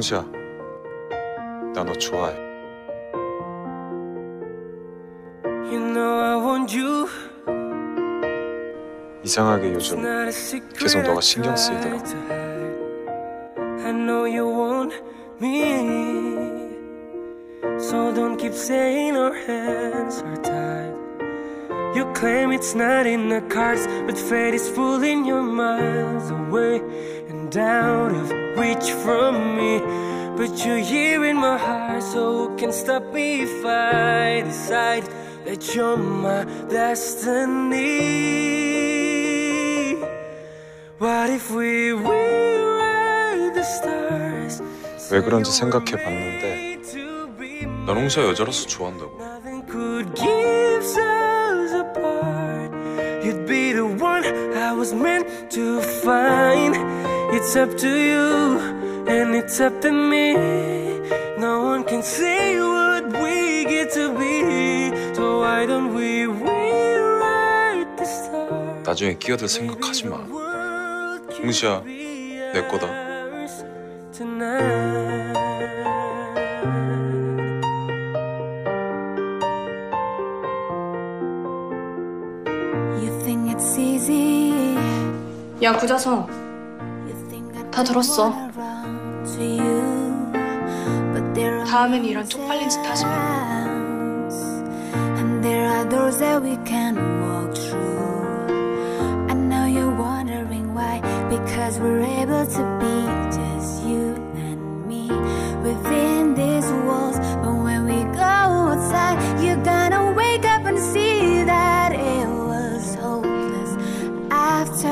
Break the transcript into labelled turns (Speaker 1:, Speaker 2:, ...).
Speaker 1: 홍시야, 나 너 좋아해.
Speaker 2: You know I want you.
Speaker 1: 이상하게 요즘
Speaker 2: not a secret
Speaker 1: 계속 너가 신경 쓰이더라.
Speaker 2: So don't keep saying our hands are tied. You claim it's not in the cards, but fate is pulling your miles away and out of reach from me. But you're here in my heart, so who can stop me if I decide that you're my destiny? What if we rewrite the stars?
Speaker 1: 왜 그런지 생각해 봤는데 넌 홍시야 여자로서 좋아한다고.
Speaker 2: You'd be the one I was meant to find. It's up to you, and it's up to me. No one can say what we get to be. So why don't we rewrite the stars?
Speaker 1: 나중에 끼어들 생각하지 마. 홍시야, 내 거다.
Speaker 2: Tonight.
Speaker 3: 야 구자성. 다 들었어. 다음엔 이런 쪽팔린 짓 하지 마
Speaker 4: Because we're able to be